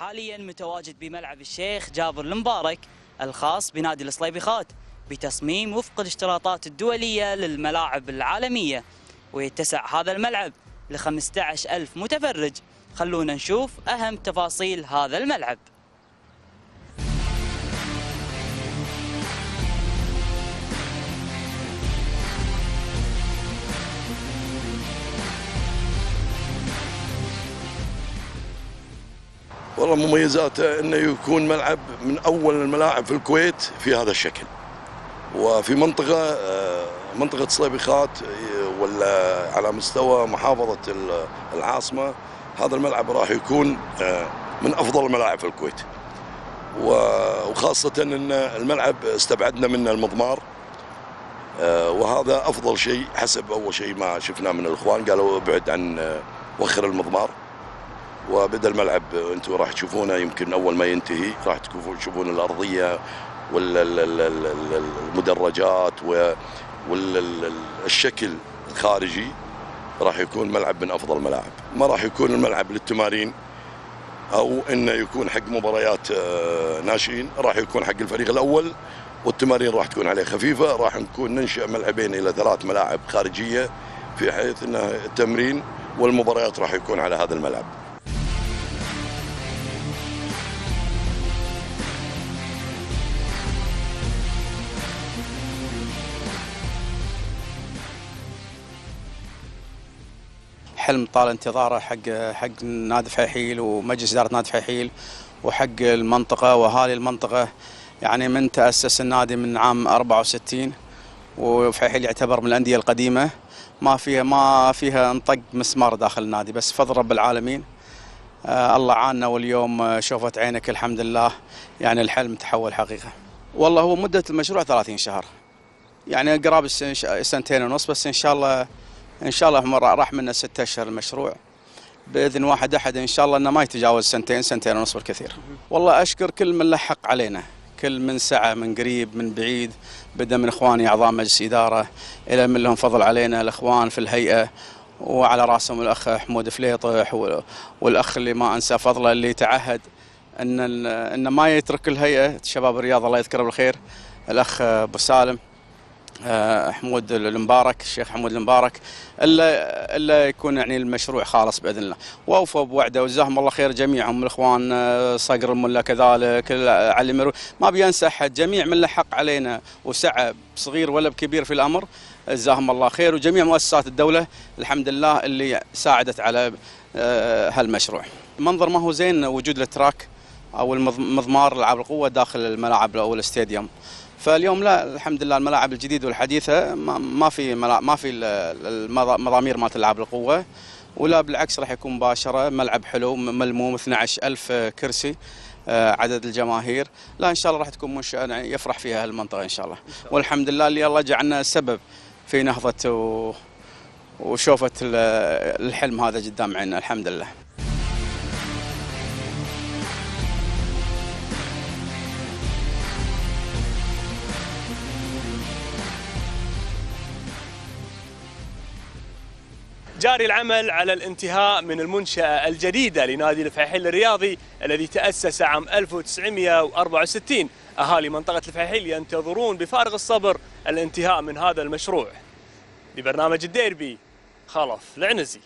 حاليا متواجد بملعب الشيخ جابر المبارك الخاص بنادي الصليبيخات بتصميم وفق الاشتراطات الدولية للملاعب العالمية. ويتسع هذا الملعب ل 15 ألف متفرج. خلونا نشوف أهم تفاصيل هذا الملعب. والله مميزاته إنه يكون ملعب من أول الملاعب في الكويت في هذا الشكل. وفي منطقة آه، منطقة صليبيخات آه، ولا على مستوى محافظة ال- العاصمة هذا الملعب راح يكون آه، من أفضل الملاعب في الكويت. وخاصة إن الملعب استبعدنا منه المضمار وهذا أفضل شيء حسب أول شيء ما شفناه من الإخوان قالوا ابعد عن وخر المضمار. وبدا الملعب أنتم راح تشوفونه يمكن أول ما ينتهي راح تشوفون الأرضية والمدرجات والشكل الخارجي راح يكون ملعب من أفضل الملاعب. ما راح يكون الملعب للتمارين أو إنه يكون حق مباريات آه، ناشئين راح يكون حق الفريق الأول والتمارين راح تكون عليه خفيفة راح نكون ننشا ملعبين إلى ثلاث ملاعب خارجية في حيث إنه التمرين والمباريات راح يكون على هذا الملعب. حلم طال انتظاره حق حق نادي فحيحيل ومجلس إدارة نادي فحيحيل وحق المنطقة وأهالي المنطقة. يعني من تأسس النادي من عام 64 وفحيحيل يعتبر من الأندية القديمة. ما فيها ما فيها انطق مسمار داخل النادي بس فضل رب العالمين. آه الله عانا واليوم آه، شوفت عينك الحمد لله. يعني الحلم تحول حقيقة. والله هو مدة المشروع 30 شهر. يعني السن- سنتين ونص بس إن شاء الله إن شاء الله راح منا ستة أشهر المشروع. بإذن واحد أحد إن شاء الله إنه ما يتجاوز سنتين سنتين ونص بالكثير. والله أشكر كل من لحق علينا، كل من سعى من قريب من بعيد بدا من إخواني أعضاء مجلس إدارة إلى من لهم فضل علينا الإخوان في الهيئة وعلى رأسهم الأخ حمود فليطح وال- والأخ اللي ما أنسى فضله اللي تعهد إن ان ما يترك الهيئة. شباب الرياض الله يذكره بالخير. الأخ أبو سالم. حمود المبارك الشيخ حمود المبارك الا إلا يكون يعني المشروع خالص بإذن الله. وأوفوا بوعده وجزاهم الله خير جميعهم الإخوان آه، صقر الملا كذلك علي مرو ما بينسى أحد جميع من لحق علينا وسعى بصغير ولا بكبير في الأمر جزاهم الله خير وجميع مؤسسات الدولة الحمد لله اللي ساعدت على آه، هالمشروع. منظر ما هو زين وجود التراك أو المضمار العاب القوة داخل الملاعب أو الاستاديوم. فاليوم لا الحمد لله الملاعب الجديدة والحديثة ما, ما في ما في ال- المضا- المضامير مالت العاب القوة ولا بالعكس راح يكون مباشرة ملعب حلو ملموم 12000 كرسي آه، عدد الجماهير لا إن شاء الله راح تكون منشأة يعني يفرح فيها المنطقة إن شاء الله. والحمد لله اللي الله جعلنا سبب في نهضة و... وشوفت ال- الحلم هذا قدام عيننا الحمد لله. جاري العمل على الانتهاء من المنشأة الجديدة لنادي الفحيحيل الرياضي الذي تأسس عام 1964 أهالي منطقة الفحيحيل ينتظرون بفارغ الصبر الانتهاء من هذا المشروع. لبرنامج الديربي خلف العنزي